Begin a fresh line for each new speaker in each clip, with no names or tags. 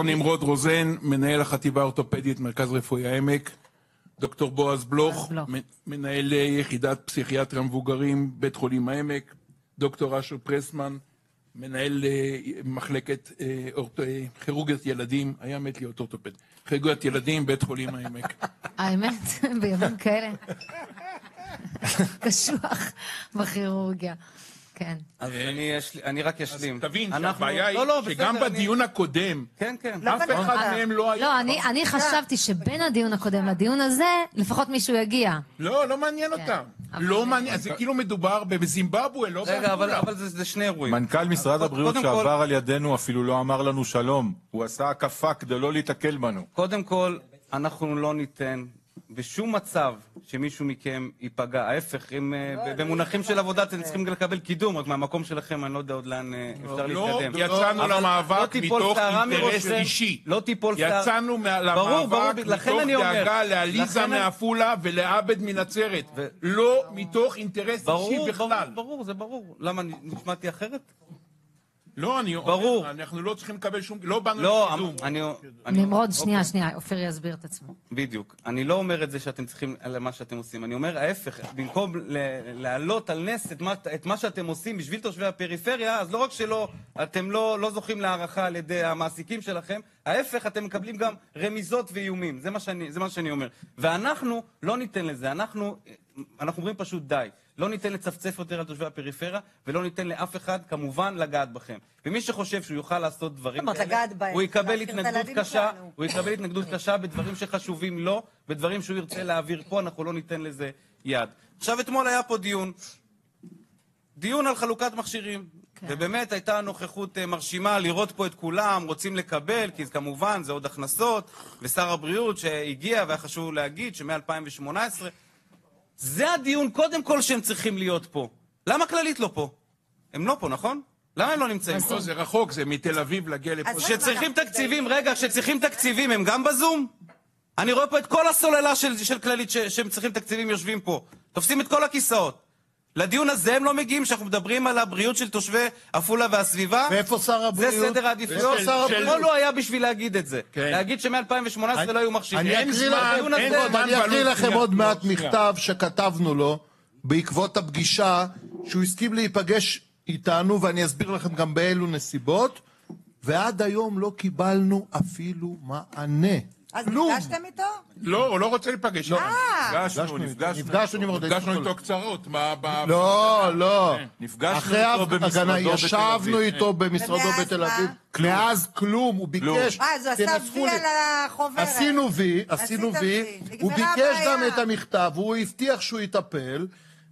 אני-
נמרוד רוזן, מנהל החטיבה האורתופדית, מרכז רפואי העמק. דוקטור בועז בלוך, מנהל יחידת פסיכיאטריה מבוגרים, בית חולים העמק. דוקטור אשר פרסמן, מנהל אה, מחלקת אה, אה, כירורגיית ילדים, היה מת להיות אורתופד. כירורגיית ילדים, בית חולים העמק.
האמת, בימים כאלה. קשוח בכירורגיה. כן.
אז אני רק אשלים.
תבין
אנחנו-
שהבעיה היא
לא, לא,
שגם בדיון הקודם,
כן, כן.
אף אחד מהם לא היה...
לא, אני, אני חשבתי שבין הדיון הקודם לדיון הזה, לפחות מישהו יגיע.
לא, לא מעניין
כן.
אותם. לא מעניין, זה כאילו מדובר בזימבבואה, לא
רגע, אבל זה זה שני אירועים.
מנכ"ל משרד הבריאות שעבר על ידינו אפילו לא אמר לנו שלום. הוא עשה הקפה כדי לא להיתקל בנו.
קודם כל, אנחנו לא ניתן בשום מצב שמישהו מכם ייפגע. ההפך, אם אה, ב- במונחים של עבודה אתם צריכים לקבל קידום, רק מהמקום שלכם אני לא יודע עוד לאן אה, אפשר
לא,
להתקדם.
יצאנו
לא
למאבק
תיפול
מתוך אינטרס
מראשכם,
אישי.
לא תיפול שערה.
יצאנו למאבק
לכן
מתוך
אני אומר.
דאגה לעליזה מעפולה ולעבד מנצרת. לא מתוך אינטרס אישי
ברור, ברור,
בכלל.
ברור, זה ברור. למה, נשמעתי אחרת?
לא, אני
ברור.
אומר, אנחנו לא צריכים לקבל שום... לא באנו
לא,
לקידום.
אני... אני-
נמרוד, שנייה,
אוקיי.
שנייה, אופיר יסביר את עצמו.
בדיוק. אני לא אומר את זה שאתם צריכים, על מה שאתם עושים. אני אומר ההפך, במקום ל- להעלות על נס את מה, את מה שאתם עושים בשביל תושבי הפריפריה, אז לא רק שלא, אתם לא, לא זוכים להערכה על ידי המעסיקים שלכם, ההפך, אתם מקבלים גם רמיזות ואיומים. זה מה שאני, זה מה שאני אומר. ואנחנו לא ניתן לזה. אנחנו, אנחנו אומרים פשוט די. לא ניתן לצפצף יותר על תושבי הפריפריה, ולא ניתן לאף אחד, כמובן, לגעת בכם. ומי שחושב שהוא יוכל לעשות דברים כאלה, הוא יקבל התנגדות קשה. הוא יקבל התנגדות קשה בדברים שחשובים לו, בדברים שהוא ירצה להעביר פה, אנחנו לא ניתן לזה יד. עכשיו, אתמול היה פה דיון, דיון על חלוקת מכשירים.
כן.
ובאמת הייתה נוכחות אה, מרשימה לראות פה את כולם, רוצים לקבל, כי כמובן זה עוד הכנסות, ושר הבריאות שהגיע, והיה חשוב להגיד שמ-2018, זה הדיון קודם כל שהם צריכים להיות פה. למה כללית לא פה? הם לא פה, נכון? למה הם לא נמצאים פה?
לא, זה רחוק, זה מתל אביב להגיע לפה.
אז
כשצריכים תקציבים, רגע, כשצריכים תקציבים הם גם בזום? אני רואה פה את כל הסוללה של, של כללית ש, שהם צריכים תקציבים יושבים פה. תופסים את כל הכיסאות.
אקריא לכם-
הדיון
אין
הזה-
זמן.
אני אקריא
בלו"ז,
לכם
שנייה,
עוד מעט
שנייה.
מכתב שכתבנו לו בעקבות הפגישה, שהוא הסכים להיפגש איתנו, ואני אסביר לכם גם באילו נסיבות, ועד היום לא קיבלנו אפילו מענה.
אז
כלום.
נפגשתם איתו?
לא, הוא לא רוצה להיפגש. איתנו.
נפגשנו, נפגשנו.
איתו קצרות.
לא, לא. ישבנו. איתו במשרדו בתל? אביב. מאז כלום, הוא ביקש,
אה, אז הוא עשה
תנסחו
וי
לי.
על החוברת.
עשינו וי. הוא ביקש. גם את המכתב, הוא הבטיח שהוא יטפל,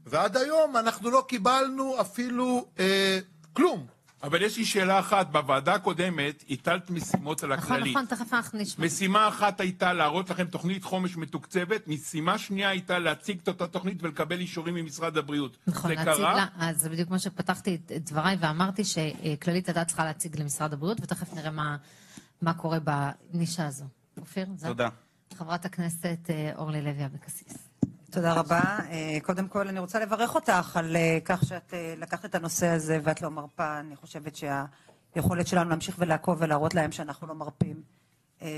ועד היום אנחנו לא קיבלנו אפילו אה, כלום.
אבל יש לי שאלה אחת, בוועדה הקודמת הטלת משימות על
נכון,
הכללית.
נכון, תכף אנחנו נשמע.
משימה אחת הייתה להראות לכם תוכנית חומש מתוקצבת, משימה שנייה הייתה להציג את אותה תוכנית ולקבל אישורים ממשרד הבריאות.
נכון,
זה
להציג
קרה?
לה, אז זה בדיוק מה שפתחתי את דבריי ואמרתי שכללית הייתה צריכה להציג למשרד הבריאות, ותכף נראה מה, מה קורה בנישה הזו. אופיר, זה?
תודה.
חברת הכנסת אה, אורלי לוי אבקסיס.
תודה רבה. אה, קודם כל, אני רוצה לברך אותך על אה, כך שאת אה, לקחת את הנושא הזה ואת לא מרפה. אני חושבת שהיכולת שלנו להמשיך ולעקוב ולהראות להם שאנחנו לא מרפים,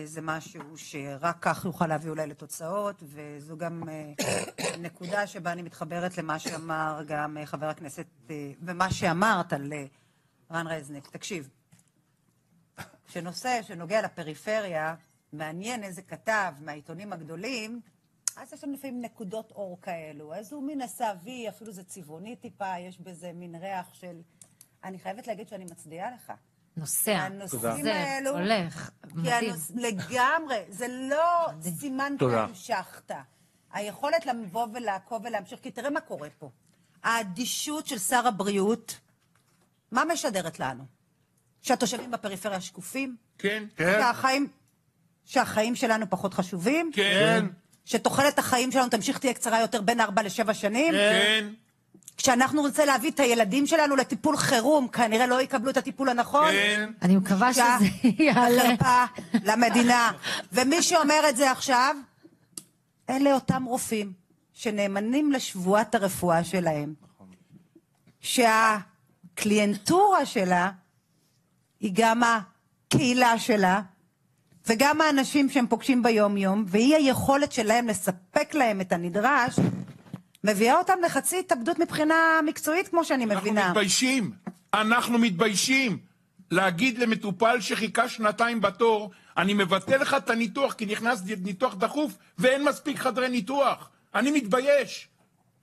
זה משהו שרק כך יוכל להביא אולי לתוצאות, וזו גם נקודה שבה אני מתחברת למה שאמר גם חבר הכנסת, ומה שאמרת על רן רזניק. תקשיב, כשנושא שנוגע לפריפריה, מעניין איזה כתב מהעיתונים הגדולים, אז יש לנו לפעמים נקודות אור כאלו. אז הוא מין עשה וי, אפילו זה צבעוני טיפה, יש בזה מין ריח של... אני חייבת להגיד שאני מצדיעה לך.
נוסע,
הנושאים האלו-
הולך,
כי
מדהים.
הנוס... לגמרי, זה לא סימן
תודה.
שהמשכת. היכולת לבוא ולעקוב ולהמשיך, כי תראה מה קורה פה. האדישות של שר הבריאות, מה משדרת לנו? שהתושבים בפריפריה שקופים?
כן.
שהחיים, שהחיים שלנו פחות חשובים?
כן.
שתוחלת החיים שלנו תמשיך תהיה קצרה יותר בין ארבע לשבע שנים?
כן.
כשאנחנו נרצה להביא את הילדים שלנו לטיפול חירום, כנראה לא יקבלו את הטיפול הנכון?
כן.
אני מקווה שזה יעלה.
וחרפה למדינה. ומי שאומר את זה עכשיו, אלה אותם רופאים שנאמנים לשבועת הרפואה שלהם. שהקליינטורה שלה היא גם הקהילה שלה, וגם האנשים שהם פוגשים ביום-יום, ואי היכולת שלהם לספק להם את הנדרש, מביאה אותם לחצי התאבדות מבחינה מקצועית, כמו שאני
אנחנו
מבינה.
מתביישים, אנחנו מתביישים להגיד למטופל שחיכה שנתיים בתור, אני מבטל לך את הניתוח כי נכנס ניתוח דחוף ואין מספיק חדרי ניתוח. אני מתבייש.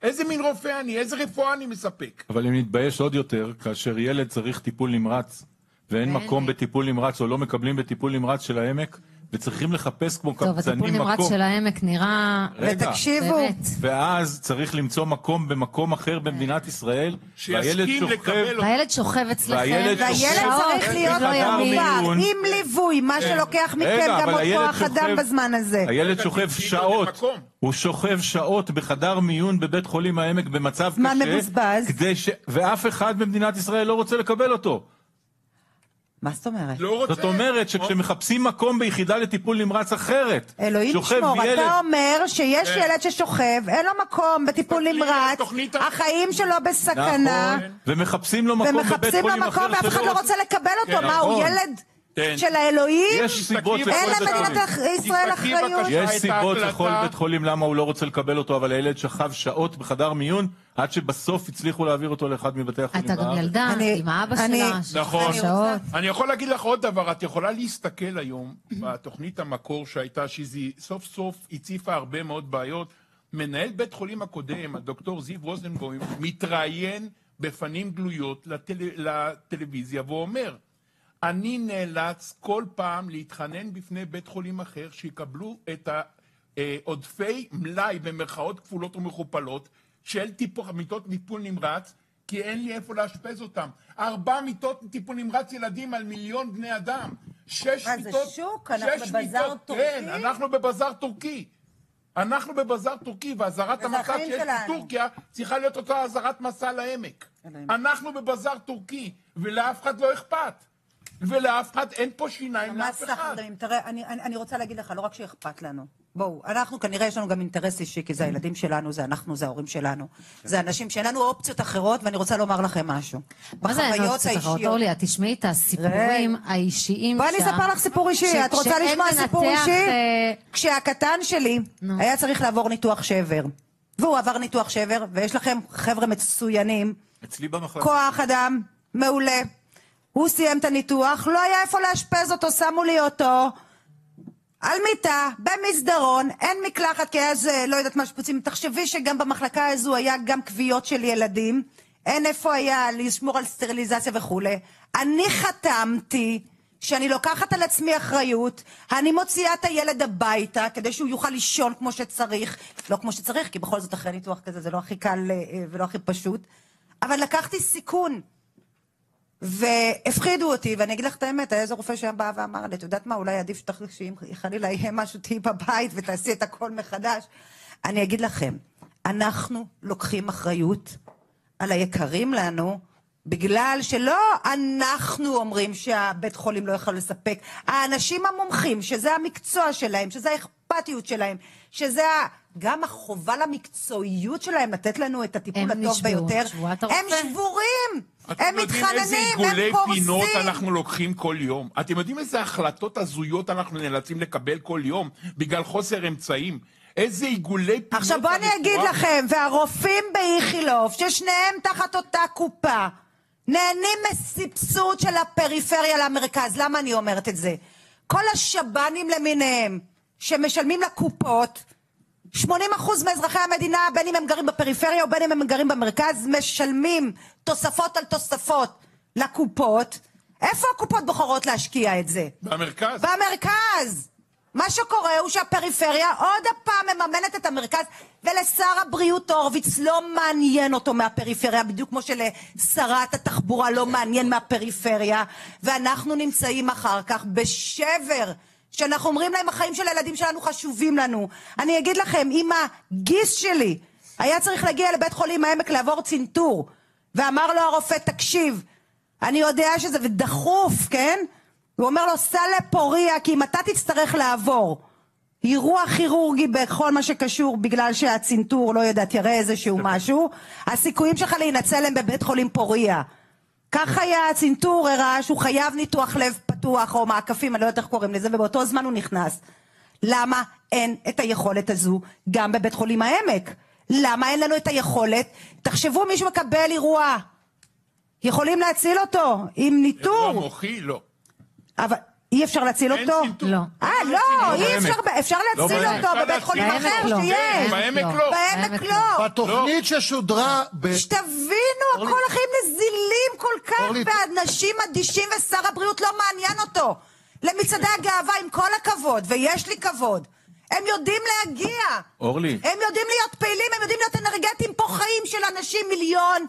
איזה מין רופא אני? איזה רפואה אני מספק?
אבל אני מתבייש עוד יותר כאשר ילד צריך טיפול נמרץ ואין מקום. בטיפול נמרץ או לא מקבלים בטיפול נמרץ של העמק וצריכים לחפש כמו
טוב, הטיפול
קבצנים
נמרץ
מקום.
של העמק נראה...
רגע.
ותקשיבו,
באמת.
ואז צריך למצוא מקום במקום אחר במדינת ישראל והילד
שיסכים
שוכב
לקבל אותו.
והילד שוכב אצלכם.
והילד
צריך להיות
לא
מיון.
עם ליווי, מה שלוקח מכם גם עוד
הילד
כוח אדם בזמן הזה.
הילד שוכב שעות,
מקום.
הוא שוכב שעות בחדר מיון בבית חולים העמק במצב
זמן
קשה,
מבוזבז.
כדי ש... ואף אחד במדינת ישראל לא רוצה לקבל אותו.
מה זאת אומרת?
לא רוצה.
זאת אומרת שכשמחפשים מקום ביחידה לטיפול נמרץ אחרת,
אתה אומר שיש
כן.
ילד ששוכב, אין לו מקום בטיפול נמרץ, החיים שלו בסכנה,
נכון, ומחפשים לו מקום בבית
ואף אחד לא רוצה לקבל אותו,
כן,
מה, הוא
נכון.
ילד
כן.
של האלוהים?
יש סיבות
תסתכלי
אין למדינת
חולים.
ישראל אחריות?
יש סיבות. לכל בית חולים למה הוא לא רוצה לקבל אותו, אבל הילד שכב שעות בחדר מיון, עד שבסוף הצליחו להעביר אותו לאחד מבתי החולים
הייתה גם
בארץ.
ילדה
אני-
עם האבא
אני-
שלה,
נכון.
שעות.
אני יכול להגיד לך עוד דבר, את יכולה להסתכל היום בתוכנית המקור שהייתה, שהיא סוף סוף הציפה הרבה מאוד בעיות. מנהל בית חולים הקודם, הדוקטור זיו רוזנבוים, מתראיין בפנים גלויות לטל... לטלוויזיה ואומר, אני נאלץ כל פעם להתחנן בפני בית חולים אחר שיקבלו את העודפי מלאי במרכאות כפולות ומכופלות של מיטות טיפול נמרץ, כי אין לי איפה לאשפז אותם. ארבע מיטות טיפול נמרץ ילדים על מיליון בני אדם. שש
מה, זה
מיטות...
שוק? אנחנו בבזאר
מיטות,
טורקי?
כן, אנחנו בבזאר טורקי. אנחנו בבזאר טורקי, ואזהרת המסע שיש. בטורקיה צריכה להיות אותה אזהרת מסע לעמק. אנחנו בבזאר טורקי, ולאף אחד לא אכפת. ולאף אחד אין פה שיניים לאף אחד.
תראה, אני, אני, אני רוצה להגיד לך, לא רק שאכפת לנו. בואו, אנחנו כנראה יש לנו גם אינטרס אישי, כי זה הילדים שלנו, זה אנחנו, זה ההורים שלנו. זה אנשים שאין לנו אופציות אחרות, ואני רוצה לומר לכם משהו.
מה זה אין אופציות אחרות? אורלי, את תשמעי את הסיפורים האישיים
בואי אני. אספר לך סיפור אישי.
ש-
את רוצה לשמוע סיפור
מנתח,
אישי?
אה,
כשהקטן שלי. היה צריך לעבור ניתוח שבר, והוא עבר ניתוח שבר, ויש לכם חבר'ה מצוינים,
אצלי במחלקה.
כוח אדם מעולה. הוא סיים את הניתוח, לא היה איפה לאשפז אותו, שמו לי אותו על מיטה, במסדרון, אין מקלחת, כי אז אה, לא יודעת מה שפוצים. תחשבי שגם במחלקה הזו היה גם כוויות של ילדים, אין איפה היה לשמור על סטריליזציה וכולי. אני חתמתי שאני לוקחת על עצמי אחריות, אני מוציאה את הילד הביתה כדי שהוא יוכל לישון כמו שצריך, לא כמו שצריך, כי בכל זאת אחרי ניתוח כזה זה לא הכי קל אה, אה, ולא הכי פשוט, אבל לקחתי סיכון. והפחידו אותי, ואני אגיד לך את האמת, היה איזה רופא שהיה בא ואמר לי, את יודעת מה, אולי עדיף שאם חלילה יהיה משהו, תהיי בבית ותעשי את הכל מחדש. אני אגיד לכם, אנחנו לוקחים אחריות על היקרים לנו, בגלל שלא אנחנו אומרים שהבית חולים לא יכול לספק, האנשים המומחים, שזה המקצוע שלהם, שזה האכפתיות שלהם, שזה ה... גם החובה למקצועיות שלהם לתת לנו את הטיפול הטוב
נשבעו,
ביותר, הם. שבורים, הם
יודעים איזה
מתחננים,
עיגולי
הם קורסים.
פינות אנחנו לוקחים כל יום? אתם יודעים איזה החלטות הזויות אנחנו נאלצים לקבל כל יום בגלל חוסר אמצעים? איזה עיגולי פינות...
עכשיו בואו אני אגיד לכם, והרופאים באיכילוב, ששניהם תחת אותה קופה, נהנים מסבסוד של הפריפריה למרכז. למה אני אומרת את זה? כל השב"נים למיניהם, שמשלמים לקופות, 80% מאזרחי המדינה, בין אם הם גרים בפריפריה או בין אם הם גרים במרכז, משלמים תוספות על תוספות לקופות. איפה הקופות בוחרות להשקיע את זה?
במרכז.
במרכז. מה שקורה הוא שהפריפריה עוד הפעם מממנת את המרכז, ולשר הבריאות הורוביץ לא מעניין אותו מהפריפריה, בדיוק כמו שלשרת התחבורה לא מעניין מהפריפריה, ואנחנו נמצאים אחר כך בשבר. שאנחנו אומרים להם החיים של הילדים שלנו חשובים לנו. אני אגיד לכם, אם הגיס שלי היה צריך להגיע לבית חולים העמק לעבור צנתור, ואמר לו הרופא, תקשיב, אני יודע שזה דחוף, כן? הוא אומר לו, סע לפוריה, כי אם אתה תצטרך לעבור אירוע כירורגי בכל מה שקשור בגלל שהצנתור, לא יודעת, יראה איזשהו משהו, הסיכויים שלך להינצל הם בבית חולים פוריה. כך היה הצנתור, הראה שהוא חייב ניתוח לב פתוח. או מעקפים, אני לא יודעת איך קוראים לזה, ובאותו זמן הוא נכנס. למה אין את היכולת הזו גם בבית חולים העמק? למה אין לנו את היכולת? תחשבו מישהו מקבל אירוע, יכולים להציל אותו עם
אירוע
ניטור,
מוחי, לא.
אבל אי אפשר להציל אותו?
לא.
אה, לא, אי אפשר, אפשר
לא
להציל. אותו בבית חולים אחר
אותו.
שיש.
בעמק
לא.
לא.
בעמק
בעמק
לא.
בתוכנית ששודרה ב...
שתבינו, הכל החיים נזילים כל כך, ואנשים אדישים ושר הבריאות לא מעניין אותו. למצעדי הגאווה, עם כל הכבוד, ויש לי כבוד, הם יודעים להגיע.
אורלי.
הם יודעים להיות פעילים, הם יודעים להיות אנרגטיים, פה חיים של אנשים, מיליון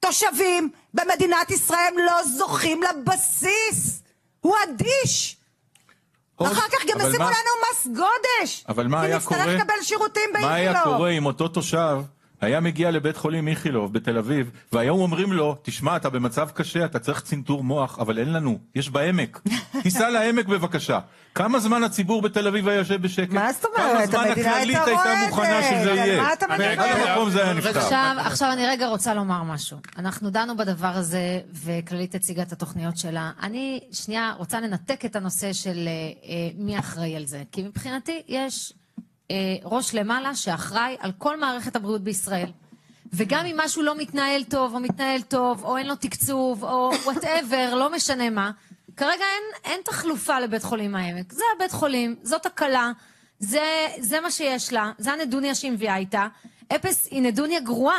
תושבים במדינת ישראל לא זוכים לבסיס. הוא אדיש. אחר כך גם ישימו לנו מס גודש.
אבל מה היה קורה?
כי נצטרך לקבל שירותים
מה היה
באיכילוב.
קורה אם אותו תושב היה מגיע לבית חולים איכילוב בתל אביב, והיום אומרים לו, תשמע, אתה במצב קשה, אתה צריך צנתור מוח, אבל אין לנו, יש בעמק. תיסע לעמק בבקשה. כמה זמן הציבור בתל אביב היה יושב בשקט?
מה זאת
כמה
אומרת?
זמן
המדינה
הכללית
הייתה
הייתה
רועדת.
מוכנה שזה
על
יהיה?
מה אתה מדבר?
המקום זה היה נפתר.
עכשיו, עכשיו אני רגע רוצה לומר משהו. אנחנו דנו בדבר הזה, וכללית הציגה את התוכניות שלה. אני שנייה רוצה לנתק את הנושא של אה, אה, מי אחראי על זה. כי מבחינתי יש ראש למעלה שאחראי על כל מערכת הבריאות בישראל. וגם אם משהו לא מתנהל טוב, או מתנהל טוב, או אין לו תקצוב, או וואטאבר, לא משנה מה, כרגע אין, תחלופה לבית חולים העמק. זה הבית חולים, זאת הקלה, זה, זה מה שיש לה, זה הנדוניה שהיא מביאה איתה. אפס היא נדוניה גרועה.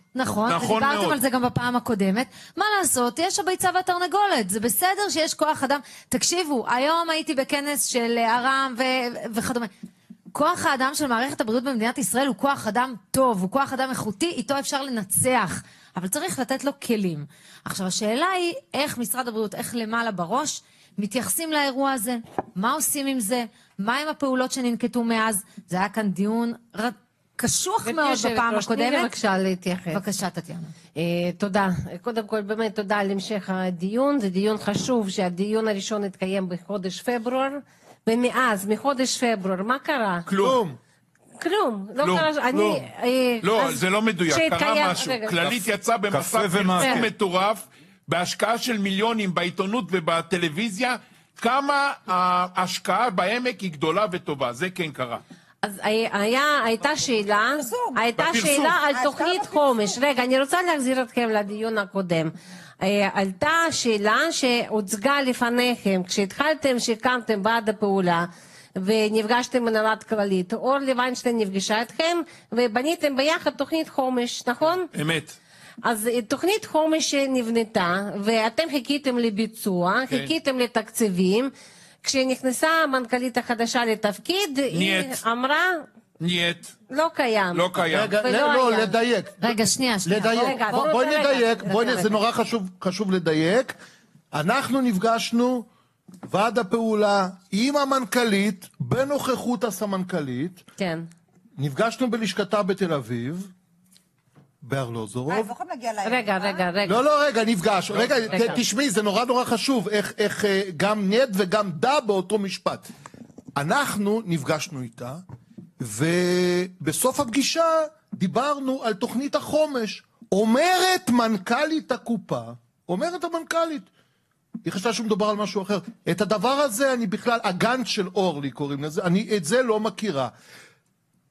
כוח אדם. תקשיבו, היום הייתי בכנס של ארם ו- וכדומה. כוח האדם של מערכת הבריאות במדינת ישראל הוא כוח אדם טוב, הוא כוח אדם איכותי, איתו אפשר לנצח, אבל צריך לתת לו כלים. עכשיו, השאלה היא איך משרד הבריאות, איך למעלה בראש, מתייחסים לאירוע הזה, מה עושים עם זה, מהם הפעולות שננקטו מאז.
תודה. קודם כל, באמת תודה על המשך הדיון. זה דיון חשוב שהדיון הראשון התקיים בחודש פברואר, ומאז, מחודש פברואר, מה קרה?
כלום.
כלום. לא
כלום,
קרה...
כלום.
אני... אה,
לא,
אז
זה לא מדויק,
שהתקיים-
קרה משהו.
רגע,
כללית יצא במסע פרסום
ומאפה.
מטורף, בהשקעה של מיליונים בעיתונות ובטלוויזיה, כמה ההשקעה בעמק היא גדולה וטובה, זה כן קרה.
אז היה, היה- הייתה שאלה, הייתה
בפרסום.
שאלה על תוכנית חומש. רגע, אני רוצה להחזיר אתכם לדיון הקודם. עלתה שאלה שהוצגה לפניכם, כשהתחלתם, שהקמתם ועד הפעולה, ונפגשתם עם הנהלת כללית. אורלי ויינשטיין נפגשה איתכם, ובניתם ביחד תוכנית חומש, נכון?
אמת.
אז אה, תוכנית חומש נבנתה, ואתם חיכיתם לביצוע,
כן.
חיכיתם לתקציבים. כשנכנסה המנכ"לית החדשה לתפקיד, היא
נייט.
אמרה,
נייט,
לא קיים.
לא קיים.
רגע, לא,
היה.
לדייק.
רגע, שנייה, שנייה.
לדייק.
רגע,
בוא- בואי
רגע.
נדייק, בואי. זה נורא חשוב, חשוב לדייק. אנחנו נפגשנו, ועד הפעולה, עם המנכ"לית, בנוכחות הסמנכ"לית,
כן.
נפגשנו בלשכתה בתל אביב, בארלוזורוב.
אה, הם יכולים להגיע לעמק.
רגע, רגע, רגע.
לא, לא, רגע, נפגש. רגע, תשמעי, זה נורא נורא חשוב, איך, איך אה, גם נד וגם דה באותו משפט. אנחנו נפגשנו איתה, ובסוף הפגישה דיברנו על תוכנית החומש. אומרת מנכ"לית הקופה, אומרת המנכ"לית, היא חשבה שמדובר על משהו אחר. את הדבר הזה אני בכלל, הגאנט של אורלי קוראים לזה, אני את זה לא מכירה.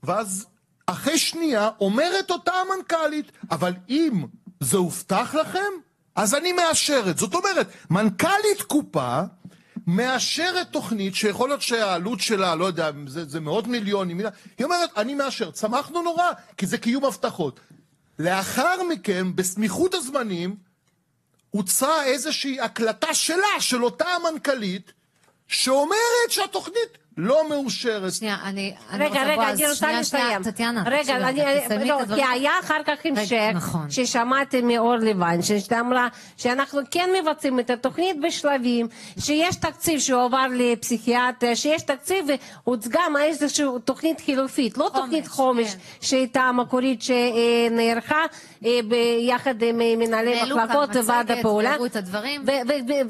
ואז אחרי שנייה אומרת אותה המנכ"לית, אבל אם זה הובטח לכם, אז אני מאשרת. זאת אומרת, מנכ"לית קופה מאשרת תוכנית שיכול להיות שהעלות שלה, לא יודע, זה, זה מאות מיליונים, היא אומרת, אני מאשר. צמחנו נורא, כי זה קיום הבטחות. לאחר מכן, בסמיכות הזמנים, הוצאה איזושהי הקלטה שלה, של אותה המנכ"לית, שאומרת שהתוכנית לא מאושרת.
שנייה, אני...
רגע, רגע, אני רוצה לסיים.
טטיאנה,
רגע, אני,
תסיימי
לא,
את הדברים.
כי היה אחר כך המשך,
נכון.
ששמעתי מאורלי ויינשטיין, שאמרה שאנחנו כן מבצעים את התוכנית בשלבים, שיש תקציב שהועבר לפסיכיאטריה, שיש תקציב והוצגה מה איזושהי תוכנית חילופית, לא תוכנית חומש
כן.
שהייתה המקורית שנערכה אה, ביחד עם אה, מנהלי מחלקות וועד הפעולה.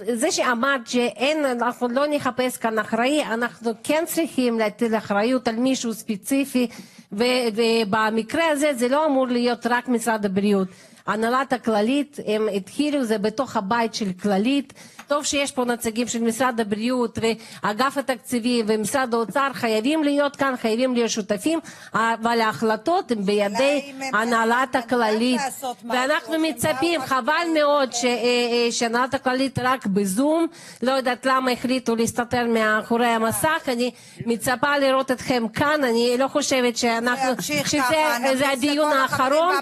וזה שאמרת שאין, אנחנו לא נחפש כאן אחראי, אנחנו כן צריכים להטיל אחריות על מישהו ספציפי, ובמקרה הזה זה לא אמור להיות רק משרד הבריאות. הנהלת הכללית, הם התחילו, זה בתוך הבית של כללית. טוב שיש פה נציגים של משרד הבריאות ואגף התקציבים ומשרד האוצר, חייבים להיות כאן, חייבים להיות שותפים, אבל ההחלטות הן בידי הנהלת הכללית. ואנחנו מצפים, חבל מאוד אה, אה, שהנהלת הכללית רק בזום, לא יודעת למה החליטו להסתתר מאחורי המסך, אני מצפה לראות אתכם כאן, אני לא חושבת שאנחנו, שזה הדיון האחרון,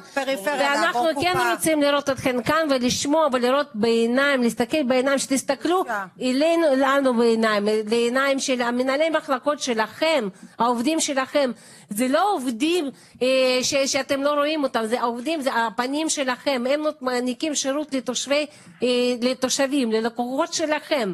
ואנחנו כן. רוצים לראות אתכם כאן ולשמוע ולראות בעיניים, להסתכל בעיניים, שתסתכלו
בבקשה.
אלינו, לנו בעיניים, לעיניים של המנהלי מחלקות שלכם, העובדים שלכם. זה לא עובדים אה, ש, שאתם לא רואים אותם, זה העובדים, זה הפנים שלכם, הם מעניקים שירות לתושבי, אה, לתושבים, ללקוחות שלכם.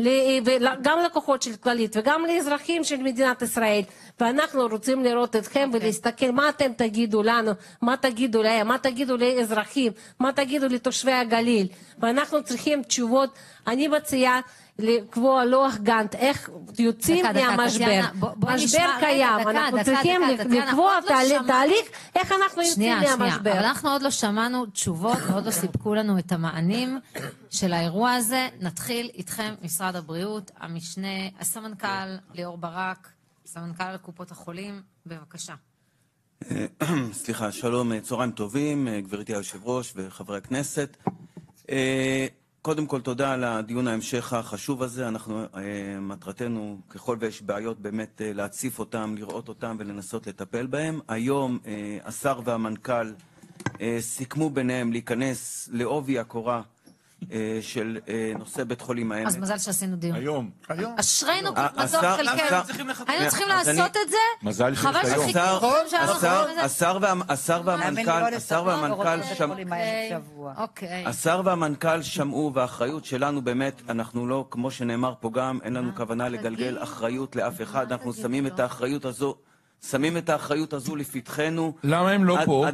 ל- וגם לקוחות של כללית וגם לאזרחים של מדינת ישראל. ואנחנו רוצים לראות אתכם ולהסתכל מה אתם תגידו לנו, מה תגידו להם, מה תגידו לאזרחים, מה תגידו לתושבי הגליל. ואנחנו צריכים תשובות, אני מציעה לקבוע לוח גאנט, איך יוצאים מהמשבר. משבר קיים, אנחנו צריכים לקבוע
לא
תהליך- איך אנחנו יוצאים מהמשבר.
אבל אנחנו עוד לא שמענו תשובות ועוד לא סיפקו לנו את המענים של האירוע הזה. נתחיל איתכם, משרד הבריאות, המשנה, הסמנכ"ל ליאור ברק, סמנכ"ל קופות החולים, בבקשה.
סליחה, שלום, אה, צהריים טובים, אה, גברתי היושב ראש וחברי הכנסת. קודם כל תודה על הדיון ההמשך החשוב הזה. אנחנו, אה, מטרתנו, ככל ויש בעיות, באמת אה, להציף אותם, לראות אותם ולנסות לטפל בהם. היום אה, השר והמנכ"ל סיכמו ביניהם להיכנס לעובי הקורה של אה, נושא בית חולים העמק.
אז מזל שעשינו דיון.
היום.
אשרינו
אה,
בזאת
השר-
חלקנו. היינו צריכים לעשות את זה.
מזל
חבל. שחיכינו.
השר, והמנכ"ל,
לא
השר והמנכ"ל
העמק שבוע.
אוקיי.
השר והמנכ"ל שמעו, והאחריות שלנו באמת, אנחנו לא, כמו שנאמר פה גם, אין לנו כוונה לגלגל אחריות לאף אחד, אנחנו שמים את האחריות הזו, שמים את האחריות הזו לפתחנו.
למה הם לא
הד-
פה?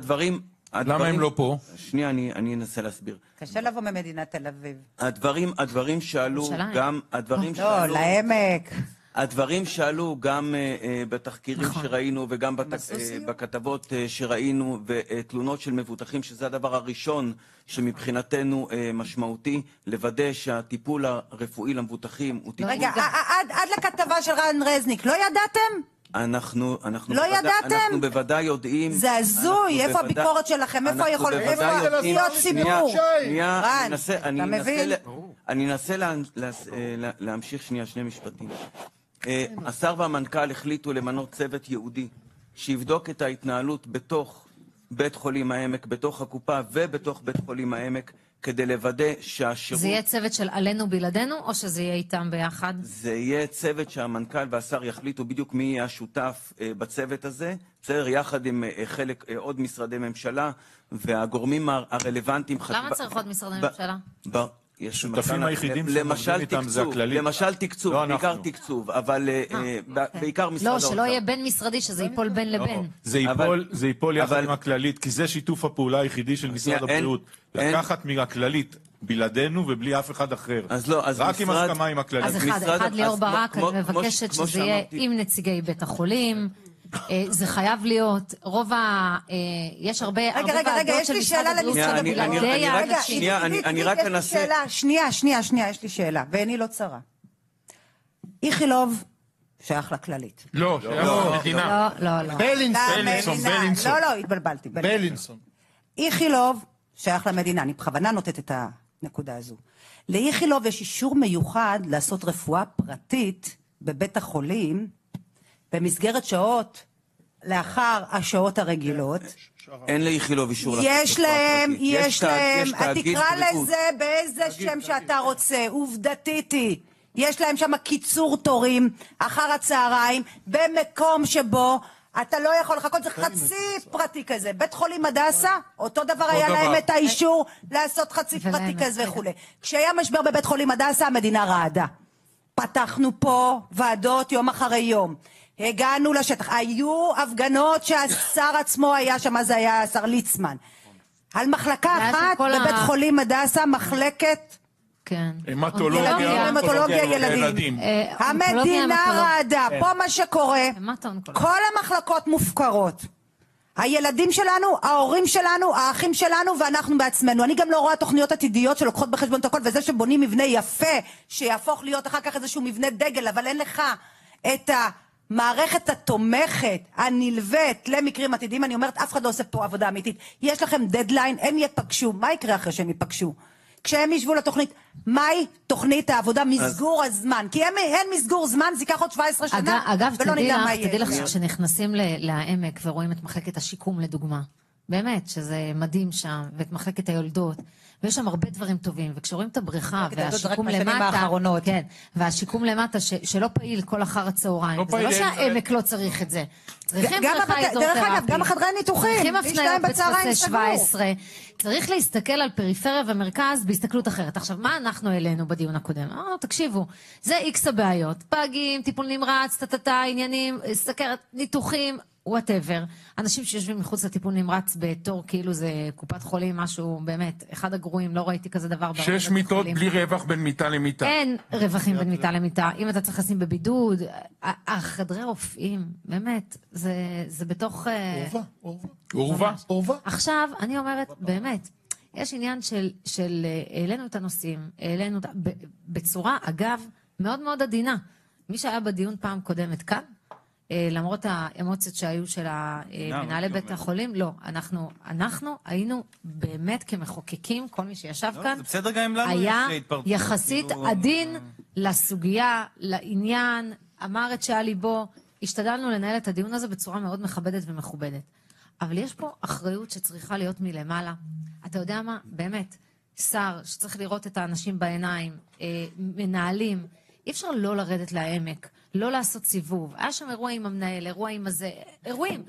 הדברים...
למה
הדברים-
הם לא פה?
שנייה, אני, אני אנסה להסביר.
קשה לבוא ממדינת תל אביב.
הדברים, הדברים שעלו. גם, הדברים שעלו,
לעמק.
הדברים שעלו גם בתחקירים
נכון.
שראינו וגם אה. בכתבות אה, שראינו ותלונות של מבוטחים, שזה הדבר הראשון שמבחינתנו משמעותי, לוודא שהטיפול הרפואי למבוטחים הוא טיפול...
רגע, ע- עד- עד לכתבה של רן רזניק, לא ידעתם?
אנחנו, אנחנו,
לא
בוודאי,
ידעתם?
אנחנו בוודאי יודעים.
זה הזוי, איפה
בוודאי-
הביקורת שלכם? איפה יכול- להיות
שנייה,
ציבור?
שנייה,
רן,
אני אנסה, אני
אתה
אנסה
מבין?
ל- אני אנסה לה- לה- לה- להמשיך שנייה שני משפטים. אה, השר והמנכ"ל החליטו למנות צוות ייעודי שיבדוק את ההתנהלות בתוך בית חולים העמק, בתוך הקופה ובתוך בית חולים העמק, כדי לוודא שהשירות...
זה יהיה צוות של עלינו בלעדינו, או שזה יהיה איתם ביחד?
זה יהיה צוות שהמנכ"ל והשר יחליטו בדיוק מי יהיה השותף אה, בצוות הזה, בסדר? יחד עם אה, חלק, אה, עוד משרדי ממשלה והגורמים הר- הרלוונטיים.
למה צריך עוד משרדי ממשלה?
השותפים היחידים
למשל
שעובדים איתם זה
תקצוב,
הכללית.
למשל תקצוב,
לא
בעיקר
אנחנו.
תקצוב, אבל אה, אה, ב- בעיקר משרד
לא,
האוצר.
שלא יהיה בין משרדי, שזה ייפול בין לבין.
זה
אבל-
ייפול, זה ייפול יחד
אבל-
עם הכללית, כי זה שיתוף הפעולה היחידי של משרד
אין-
הבריאות.
אין-
לקחת מהכללית בלעדינו ובלי אף אחד אחר.
אז לא, אז
רק עם
משרד-
הסכמה עם הכללית.
אז אחד,
משרד-
אחד ליאור ברק, אני מבקשת שזה יהיה עם נציגי בית החולים. אה, זה חייב להיות, רוב ה... אה, יש הרבה הרבה
רגע, רגע, רגע,
ועדות
יש
של
לי
משרד
שאלה
הבריאות
אני- רק-
האנשים.
שנייה, אני-
עידית,
אני
עידית,
רק
יש לי
אנסה-
שאלה, שנייה, שנייה, שנייה, יש לי שאלה, ועיני לא צרה. איכילוב שייך לכללית.
לא, שייך למדינה.
לא, לא, לא.
בלינסון.
בלינסון.
לא, לא, התבלבלתי. בלינסון. איכילוב שייך למדינה, אני בכוונה נותנת את הנקודה הזו. לאיכילוב יש אישור מיוחד לעשות רפואה פרטית בבית החולים במסגרת שעות לאחר השעות הרגילות.
אין לאיכילוב אישור לעשות
יש להם. יש להם, תקרא. לזה באיזה שם שאתה רוצה, עובדתית היא. יש להם שם קיצור תורים אחר הצהריים, במקום שבו אתה לא יכול לחכות, זה חצי פרטי כזה. בית חולים הדסה, אותו דבר היה. להם את האישור לעשות חצי פרטי כזה. וכולי. כשהיה משבר בבית חולים הדסה, המדינה רעדה. פתחנו פה ועדות יום אחרי יום. הגענו לשטח. היו הפגנות שהשר עצמו היה שם, אז היה השר ליצמן. על מחלקה אחת
ה-
בבית חולים הדסה, מחלקת
כן.
המטולוגיה,
ילדים, המטולוגיה ילדים.
אה,
המדינה רעדה. פה מה שקורה. כל המחלקות מופקרות. הילדים שלנו, ההורים שלנו, האחים שלנו ואנחנו בעצמנו. אני גם לא רואה תוכניות עתידיות שלוקחות בחשבון את הכל, וזה שבונים מבנה יפה, שיהפוך להיות אחר כך איזשהו מבנה דגל, אבל אין לך את המערכת התומכת, הנלווית למקרים עתידיים. אני אומרת, אף אחד לא עושה פה עבודה אמיתית. יש לכם דדליין, הם ייפגשו. מה יקרה אחרי שהם ייפגשו? כשהם ישבו לתוכנית, מהי תוכנית העבודה, מסגור הזמן? כי הם, אין מסגור זמן, זה ייקח עוד 17 שנה,
אגב, אגב
ולא
תדעי
נדע
לך,
מה יהיה.
תדעי לך שכשנכנסים ל- לעמק ורואים את מחלקת השיקום לדוגמה, שזה מדהים שם, ואת מחלקת היולדות, ויש שם הרבה דברים טובים, וכשרואים את הבריכה והשיקום למטה. כן, והשיקום למטה ש, שלא פעיל כל אחר הצהריים,
לא
זה לא שהעמק לא צריך את זה, צריכים
גם
בריכה
הבתי- דרך אגב, גם החדרי ניתוחים,
צריכים
יש
הפניות
להם בצהריים
בטפסי
סגור.
17, צריך להסתכל על פריפריה ומרכז בהסתכלות אחרת. עכשיו, מה אנחנו העלינו בדיון הקודם? אמרנו, תקשיבו, זה איקס הבעיות, פגים, טיפול נמרץ, טה-טה-טה, עניינים, סכרת, ניתוחים. אנשים שיושבים מחוץ לטיפול נמרץ בתור כאילו זה קופת חולים, משהו באמת, אחד הגרועים, לא ראיתי כזה דבר.
שש מיטות. בלי רווח בין מיטה למיטה.
אין רווחים בין מיטה למיטה. אם אתה צריך לשים בבידוד, החדרי רופאים, באמת, זה, זה בתוך... אה,
עורבה, עורבה.
עורבה.
עכשיו, אני אומרת, באמת, יש עניין של, של אה, העלינו את הנושאים, העלינו בצורה, אגב, מאוד מאוד עדינה. מי שהיה בדיון פעם קודמת כאן, אה, למרות האמוציות שהיו של מנהלי בית החולים, לא, אנחנו, אנחנו היינו באמת כמחוקקים,
לא,
יחסית עדין לסוגיה, לעניין, אמר את שעל ליבו. השתדלנו לנהל את הדיון הזה בצורה מאוד מכבדת ומכובדת. אבל יש פה אחריות שצריכה להיות מלמעלה. אתה יודע מה? באמת, שר שצריך לראות את האנשים בעיניים, אה, מנהלים, אי אפשר לא לרדת לעמק, לא לעשות סיבוב. היה שם אירוע עם המנהל, אירוע עם הזה, אירועים.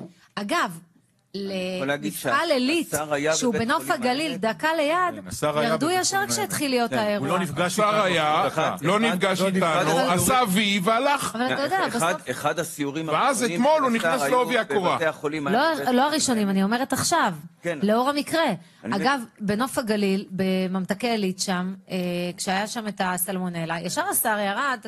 למפעל עילית, שהוא בנוף הגליל. דקה ליד,
כן,
ירדו ישר כשהתחיל להיות
כן,
האירוע.
הוא לא נפגש
השר היה, לא נפגש
לא
איתנו,
נפגש.
עשה וי והלך.
אבל אתה יודע,
אחד-
בסוף...
אחד הסיורים
ואז אתמול הוא נכנס לעובי הקורה.
לא. לא הראשונים, אני אומרת עכשיו,
כן.
לאור המקרה. אגב, בנוף הגליל, בממתקי עילית שם, אה, כשהיה שם את הסלמונלה, ישר השר ירד,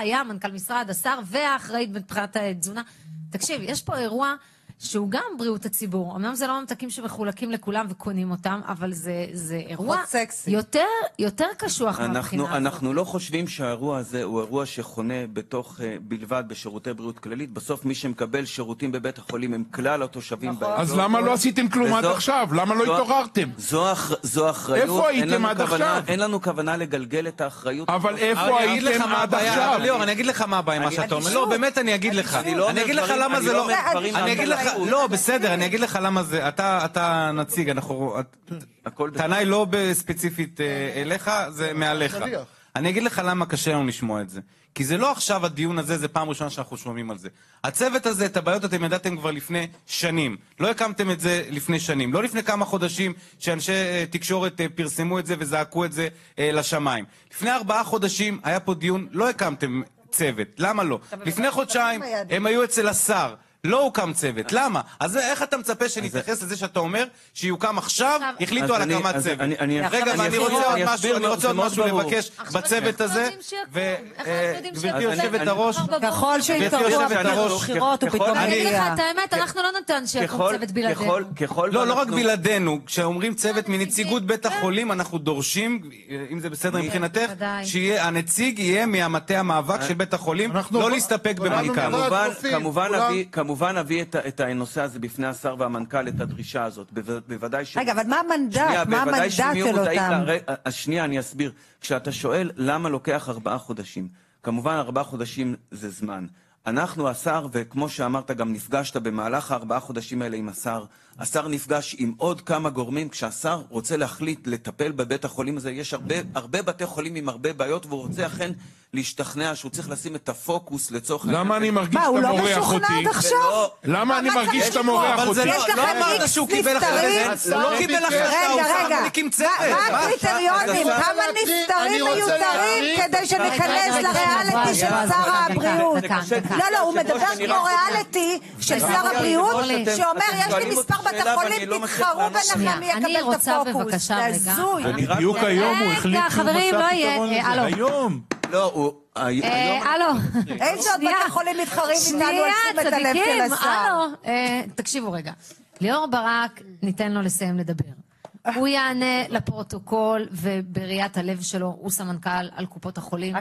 היה מנכ"ל משרד, השר והאחראית מבחינת התזונה. תקשיב, יש פה אירוע שהוא גם בריאות הציבור. אמנם זה לא ממתקים שמחולקים לכולם וקונים אותם, אבל זה, זה אירוע. יותר, יותר קשוח מהבחינה
אנחנו,
הזאת.
אנחנו לא חושבים שהאירוע הזה הוא אירוע שחונה בתוך, אה, בלבד בשירותי בריאות כללית. בסוף מי שמקבל שירותים בבית החולים הם כלל התושבים.
נכון.
באזור.
אז למה לא עשיתם כלום עד
וזו-
עכשיו? למה לא
זו-
התעוררתם?
זו, אח, זו אחריות.
איפה הייתם עד
כוונה,
עכשיו?
אין לנו כוונה לגלגל את האחריות.
אבל איפה
לך
הייתם
מה
עד עכשיו?
ליאור, אני אגיד לך מה הבעיה עם מה שאתה אומר. לא, באמת אני אגיד לך.
אני לא
אגיד לך
דברים-
למה זה
לא
לא... אני אגיד לך, לא, בסדר, אני אגיד לך למה זה... אתה אתה נציג, אנחנו... טענה היא לא ספציפית אה, אליך, זה מעליך.
שליח.
אני אגיד לך למה קשה לנו לשמוע את זה. כי זה לא עכשיו הדיון הזה, זה פעם ראשונה שאנחנו שומעים על זה. הצוות הזה, את הבעיות אתם ידעתם כבר לפני שנים. לא הקמתם את זה לפני שנים. לא לפני כמה חודשים שאנשי אה, תקשורת אה, פרסמו את זה וזעקו את זה אה, לשמיים. לפני ארבעה חודשים היה פה דיון, לא הקמתם צוות. למה לא? לפני חודשיים. הם היו אצל השר. לא הוקם צוות, למה? אז איך אתה מצפה שנתייחס לזה שאתה אומר שיוקם עכשיו, החליטו על הקמת צוות?
אני-
רוצה עוד משהו. לבקש בצוות הזה,
יודעים שיקום? איך אנחנו יודעים
וגברתי
שיקום?
יושבת הראש.
ככל שיתקרבו הבחירות הוא פתאום
אני אגיד לך
מגיע.
את האמת, אנחנו לא נתן שיקום
ככל-
צוות בלעדינו.
ככל- ככל
לא, לא רק בלעדינו, כשאומרים צוות מנציגות בית
כן.
החולים, אנחנו דורשים, אם זה בסדר מבחינתך. שהנציג יהיה מהמטה המאבק של בית החולים, לא להסתפק במנכ"ל.
כמובן, כמובן, אביא, את, את הנושא הזה בפני השר והמנכ"ל, את הדרישה הזאת. בו- בוודאי ש...
רגע, אבל מה המנדט? מה המנדט של אותם?
לר- אז שנייה, אני אסביר. כשאתה שואל למה לוקח ארבעה חודשים, כמובן ארבעה חודשים זה זמן. אנחנו, השר, וכמו שאמרת, גם נפגשת במהלך הארבעה חודשים האלה עם השר. השר נפגש עם עוד כמה גורמים. כשהשר רוצה להחליט לטפל בבית החולים הזה, יש הרבה, הרבה בתי חולים עם הרבה בעיות, והוא רוצה אכן להשתכנע שהוא צריך לשים את הפוקוס לצורך
למה אני מרגיש
מה, הוא
שאתה
לא
מורח
משוכנע
אותי?
עד עכשיו?
ולא-
למה אני מרגיש שאתה? מורח
אבל זה
אותי?
לא,
יש
לא
לכם
אמרת
איקס
שהוא קיבל
נפטרים?
החלטה, הוא לא קיבל החלטה,
רגע,
הוא. הכל הקים צוות.
מה? הקריטריונים? כמה
אני
נפטרים מיותרים כדי שניכנס לריאליטי של שר הבריאות? לא, לא, הוא מדבר
אני
כמו ריאליטי של שר הבריאות. שאומר, יש לי מספר
אותי
בתי חולים,
לא
תתחרו. ביניכם מי
אני
יקבל את
רוצה
הפוקוס.
בבקשה
זה
רגע.
הזוי.
בדיוק היום הוא
רגע,
החליט שהוא מצא
לא.
פתרון לזה.
הלו.
היום.
לא,
אה,
היום...
הלו.
איזה עוד
שנייה.
בתי חולים מתחרים איתנו על
שנייה,
תשומת הלב
צדיקים,
של השר?
הלו. אה, תקשיבו רגע. ליאור ברק, ניתן לו לסיים לדבר. הוא יענה לפרוטוקול, ובראיית הלב שלו, הוא סמנכ"ל על קופות החולים.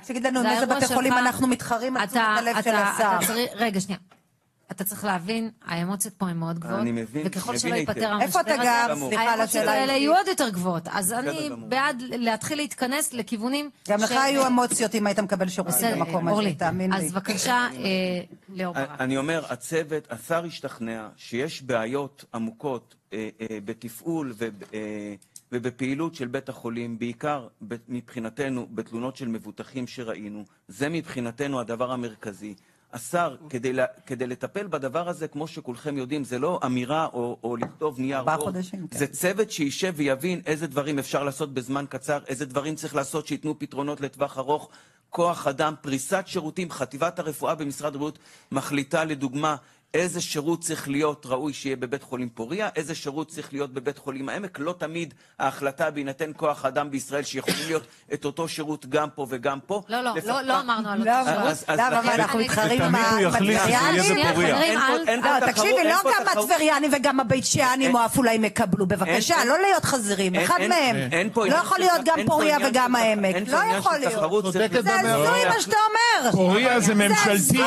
האמוציות פה הן מאוד גבוהות.
אני מבין,
וככל
מבין
שלא. ייפתר המשבר
איפה אתה
הזה, האמוציות האלה. יהיו עוד יותר גבוהות. אז אני. בעד להתחיל להתכנס לכיוונים...
גם לך היו אמוציות אם היית מקבל שירותים במקום. הזה, תאמין לי.
אז בבקשה, אה, ליאור ברק.
אני אומר, הצוות, השר השתכנע שיש בעיות עמוקות אה, אה, בתפעול וב, ובפעילות של בית החולים, בעיקר מבחינתנו בתלונות של מבוטחים שראינו. זה מבחינתנו הדבר המרכזי. השר, כדי, לה, כדי לטפל בדבר הזה, כמו שכולכם יודעים, זה לא אמירה או, או לכתוב נייר
ארבעה
בור.
חודשים, כן.
זה צוות שישב ויבין איזה דברים אפשר לעשות בזמן קצר, איזה דברים צריך לעשות שייתנו פתרונות לטווח ארוך. כוח אדם, פריסת שירותים, חטיבת הרפואה במשרד הבריאות מחליטה לדוגמה איזה שירות צריך להיות ראוי שיהיה בבית חולים פוריה, איזה שירות צריך להיות בבית חולים העמק. לא תמיד ההחלטה בהינתן כוח אדם בישראל שיכולים להיות את אותו שירות גם פה וגם פה.
לא, לא,
לפחות-
לא, לא אמרנו על אותו? שירות.
לכן-
מה, אנחנו מתחרים עם הטבריאנים? לא,
תחרות,
תקשיבי, לא גם. הטבריאנים וגם הבית שאנים או עפולה הם יקבלו, בבקשה, לא להיות חזירים, אחד מהם. לא יכול להיות גם פוריה וגם העמק, לא יכול להיות. זה הזוי. מה שאתה אומר.
פוריה זה ממשלתי.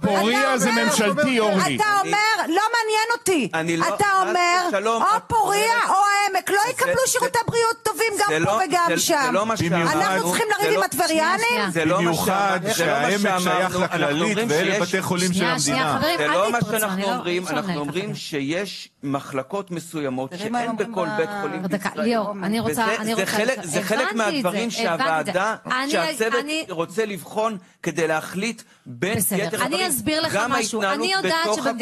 פוריה זה ממשלתי,
אומר, לא מעניין אותי.
אני לא-
אתה אומר, או פוריה או העמק, לא יקבלו שירותי בריאות טובים
זה
גם פה
לא-
וגם שם.
לא.
אנחנו צריכים לריב עם הטבריאנים?
שנייה,
זה לא מה
במיוחד שהעמק שייך לכללית
אומרים
ואלה בתי חולים של המדינה.
זה לא מה שאנחנו אומרים, אנחנו אומרים. שיש מחלקות מסוימות שאין בכל בית חולים בישראל.
ליאור, אני רוצה,
וזה- זה
רוצה...
חלק- מהדברים. שהוועדה, שהצוות רוצה לבחון כדי להחליט בין יתר
בסדר,
הדברים.
אני אסביר לך
גם
משהו.
ההתנהלות
אני יודעת
בתוך הקופה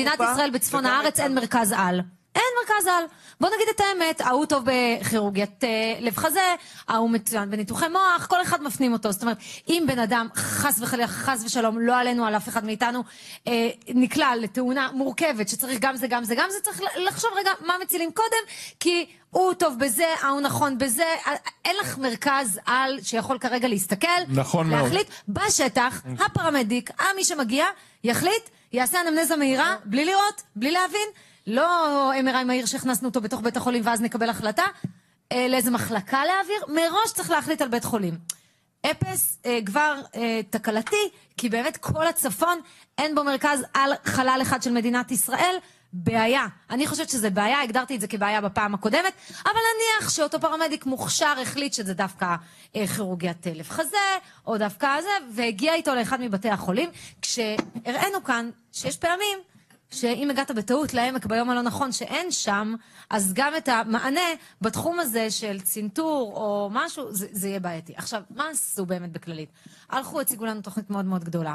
אין מרכז על. בוא נגיד את האמת, ההוא טוב בכירורגיית אה, לב חזה, ההוא מצוין בניתוחי מוח, כל אחד מפנים אותו. זאת אומרת, אם בן אדם, חס וחלילה, חס ושלום, לא עלינו, על אף אחד מאיתנו, אה, נקלע לתאונה מורכבת, שצריך גם זה, גם זה, גם זה, צריך לחשוב רגע מה מצילים קודם, כי הוא טוב בזה, ההוא נכון בזה, אה, אין לך מרכז על שיכול כרגע להסתכל,
נכון מאוד.
להחליט בשטח, הפרמדיק, אה, מי שמגיע, יחליט, יעשה אנמנזה מהירה, בלי לראות, בלי להבין, לא MRI מהיר שהכנסנו אותו בתוך בית החולים ואז נקבל החלטה, אה, לאיזה מחלקה להעביר, מראש צריך להחליט על בית חולים. אפס אה, כבר אה, תקלתי, כי באמת כל הצפון, אין בו מרכז על חלל אחד של מדינת ישראל. בעיה. אני חושבת שזה בעיה, הגדרתי את זה כבעיה בפעם הקודמת, אבל נניח שאותו פרמדיק מוכשר החליט שזה דווקא אה, כירורגיית לב חזה, או דווקא זה, והגיע איתו לאחד מבתי החולים, כשהראינו כאן שיש פעמים שאם הגעת בטעות לעמק ביום הלא נכון שאין שם, אז גם את המענה בתחום הזה של צנתור או משהו, זה, זה יהיה בעייתי. עכשיו, מה עשו באמת בכללית? הלכו, הציגו לנו תוכנית מאוד מאוד גדולה.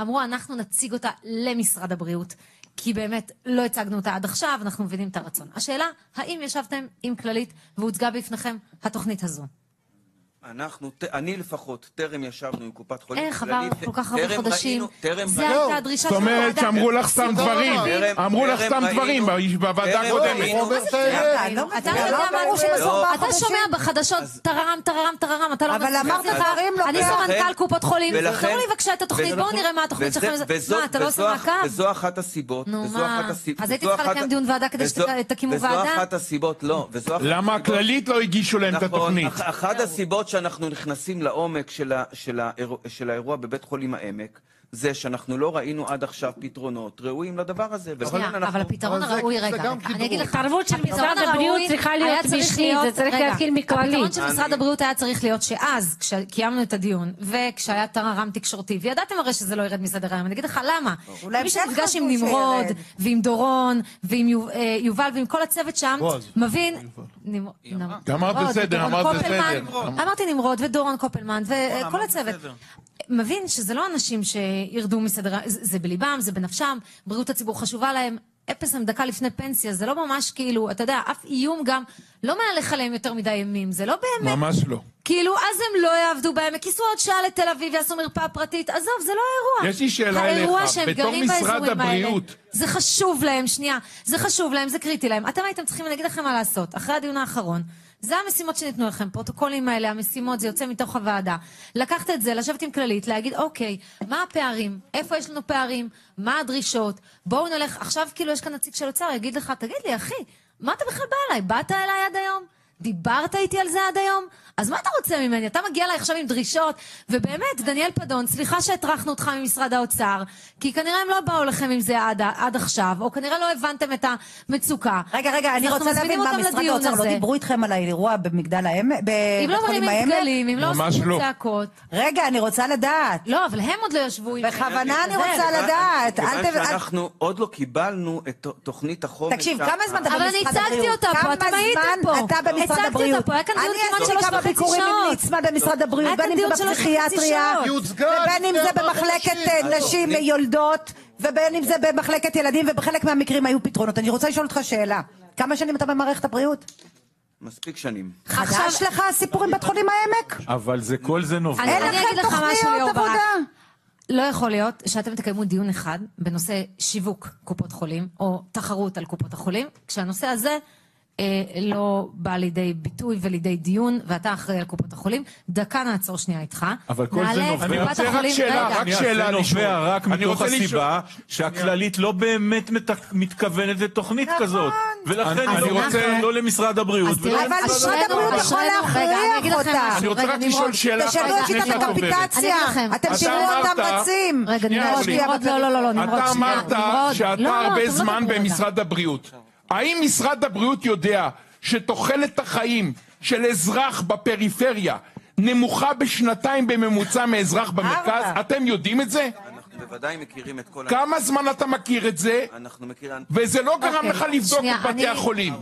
אמרו, אנחנו נציג אותה למשרד הבריאות. כי באמת לא הצגנו אותה עד עכשיו, אנחנו מבינים את הרצון. השאלה, האם ישבתם עם כללית והוצגה בפניכם התוכנית הזו?
אני לפחות, טרם ישבנו עם קופת חולים
איך עבר
כללית,
כל כך הרבה
טרם
חודשים?
ראינו- טרם
זה
ראינו-
הייתה הדרישה
זאת
של
אומרת
הוועדה.
שאמרו לך סתם
סיפור
דברים.
רביעי.
אמרו לך
טרם
סתם
ראינו-
דברים בוועדה
טרם
הקודמת.
ראינו-
אומר את האמת.
לא
אתה
מבינה,
יודע
לא
מה,
אמרו
משה,
שבסוף ארבעה
אתה
חודשים?
שומע בחדשות טררם, טררם, טררם, אתה לא
אבל
מצליח.
אמרת
סליחה,
דברים לא
אני
ולכן-
סמנכ"ל קופות חולים,
ולכן-
תראו לי בבקשה את התוכנית,
וזה
בואו
נכון.
נראה מה התוכנית
וזה-
שלכם.
וזו-
מה, אתה לא
וזו
עושה
אח-
מעקב?
וזו אחת הסיבות. שאנחנו נכנסים לעומק של, של האירוע בבית חולים העמק, זה שאנחנו לא ראינו עד עכשיו פתרונות ראויים לדבר הזה.
אבל הפתרון הראוי, רגע, אני אגיד לך,
התערבות של משרד הבריאות צריכה להיות
צריך
משנית,
להיות-
זה צריך להתחיל מכללית.
הפתרון של משרד הבריאות היה צריך להיות שאז, כשקיימנו את הדיון, וכשהיה טררם תקשורתי, וידעתם הרי שזה לא ירד מסדר היום, אני אגיד לך למה.
אולי
מי
הם
שנפגש עם נמרוד. ועם דורון, ועם אה, יובל, ועם כל הצוות שם. מבין...
אמרת בסדר, אמרת
קופלמן.
בסדר.
אמרתי נמרוד ודורון קופלמן וכל הצוות. מבין שזה לא אנשים שירדו מסדר, זה, זה בליבם, זה בנפשם, בריאות הציבור חשובה להם. אפס הם דקה לפני פנסיה, זה לא ממש כאילו, אתה יודע, אף איום גם לא מהלך עליהם יותר מדי ימים, זה לא באמת.
ממש לא.
כאילו, אז הם לא יעבדו בעמק, ייסעו עוד שעה לתל אביב, יעשו מרפאה פרטית, עזוב, זה לא האירוע.
יש לי שאלה
האירוע
אליך,
שהם
בתור
גרים באזורים האלה. זה חשוב להם, שנייה, זה חשוב להם, זה קריטי להם. אתם הייתם צריכים, אני אגיד לכם מה לעשות, אחרי הדיון האחרון. יש כאן נציג של אוצר, יגיד לך? באת אליי עד היום? דיברת איתי על זה עד היום? אז מה אתה רוצה ממני? אתה מגיע אליי עכשיו עם דרישות, ובאמת, דניאל פדון, סליחה שהטרחנו אותך ממשרד האוצר, כי כנראה הם לא באו לכם עם זה עד, עד עכשיו, או כנראה לא הבנתם את המצוקה.
רגע, רגע, אני רוצה להבין מה משרד האוצר לא. דיברו איתכם על האירוע במגדל העמק,
אם לא מרימים? דגלים, אם לא עושים
לא.
צעקות.
רגע, אני רוצה לדעת.
לא, אבל הם עוד לא ישבו עם...
בכוונה אני רוצה לדעת.
כיוון שאנחנו עוד לא קיבלנו את תוכנית החומש.
תקשיב, כמה זמן אתה
אבל אני
במשרד
הצגתי
הבריאות?
אותה פה,
אתה במשרד הבריאות?
אותה פה, כמעט
אני עשיתי כמה ביקורים עם. ליצמן במשרד הבריאות, בין אם זה בפסיכיאטריה, ובין אם זה במחלקת. אה, נשים יולדות, ובין אם זה במחלקת ילדים, ובחלק מהמקרים היו פתרונות. אני רוצה לשאול אותך שאלה. כמה שנים אתה במערכת הבריאות?
מספיק שנים.
חדש לך הסיפור עם בית חולים העמק?
אבל זה, כל זה נובע.
אין לכם תוכניות. עבודה?
לא יכול להיות שאתם תקיימו דיון אחד בנושא שיווק קופות חולים, או תחרות על קופות החולים, כשהנושא הזה לא בא לידי ביטוי ולידי דיון, ואתה אחראי על קופות החולים. דקה נעצור שנייה איתך.
אבל כל זה
נעלה את
נובע-
אני רק שאלה. רק שאלה לשאול.
נובע רק
אני
מתוך הסיבה שהכללית לא באמת מת- מתכוונת לתוכנית כזאת. ולכן
אני
לא
רוצה-
לא למשרד הבריאות
אבל משרד הבריאות יכול
אני
להכריח אותה.
אני רוצה רק לשאול שאלה אחת לפני
שיטת
שאת עוברת.
הקפיטציה.
אני.
אתם תראו אותם רצים.
רגע, נמרוד, לא, לא, לא, לא,
אתה אמרת. שאתה
לא, לא,
הרבה
לא
זמן. במשרד הבריאות. האם משרד הבריאות יודע שתוחלת החיים של אזרח בפריפריה נמוכה בשנתיים בממוצע מאזרח במרכז? אתם יודעים את זה?
בוודאי מכירים את כל... ה-
כמה זמן אתה מכיר את זה?
אנחנו מכירים...
וזה לא גרם
אוקיי,
לך לבדוק
שנייה,
את בתי
אני-
החולים.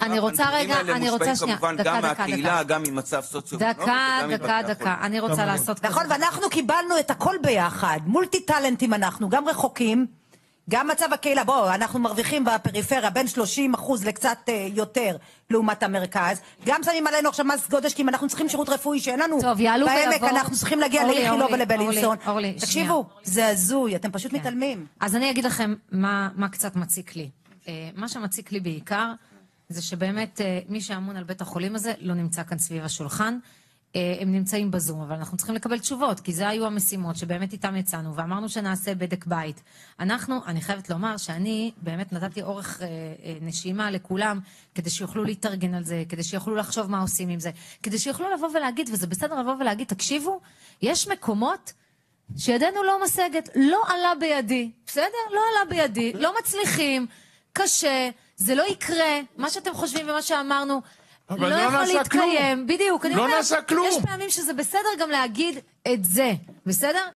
אני רוצה רגע, אני רוצה שנייה,
כמובן
דקה,
גם
דקה,
מהקהילה,
דקה.
גם ממצב סוציו-אקונומי.
דקה,
וגם
דקה,
מבתי
דקה. אני רוצה לעשות.
נכון, ואנחנו קיבלנו את הכל ביחד. מולטי טאלנטים אנחנו, גם רחוקים, גם מצב הקהילה. בואו, אנחנו מרוויחים בפריפריה בין 30 אחוז לקצת אה, יותר לעומת המרכז. גם שמים עלינו עכשיו מס גודש, כי אם אנחנו צריכים שירות רפואי שאין לנו
טוב,
בעמק,
ויבואו.
אנחנו צריכים להגיע לאיכילוב
אורלי,
תקשיבו, זה הזוי, אתם פשוט מתעלמים.
אז אני אגיד לכם מה, מה קצת מציק לי. אה, מה שמציק לי בעיקר, זה שבאמת אה, מי שאמון על בית החולים הזה לא נמצא כאן סביב השולחן. זה לא יקרה, מה שאתם חושבים ומה שאמרנו.
אבל
לא
לא
יכול להתקיים,
כלום.
בדיוק, אני
לא.
יש פעמים שזה בסדר גם להגיד את זה, בסדר?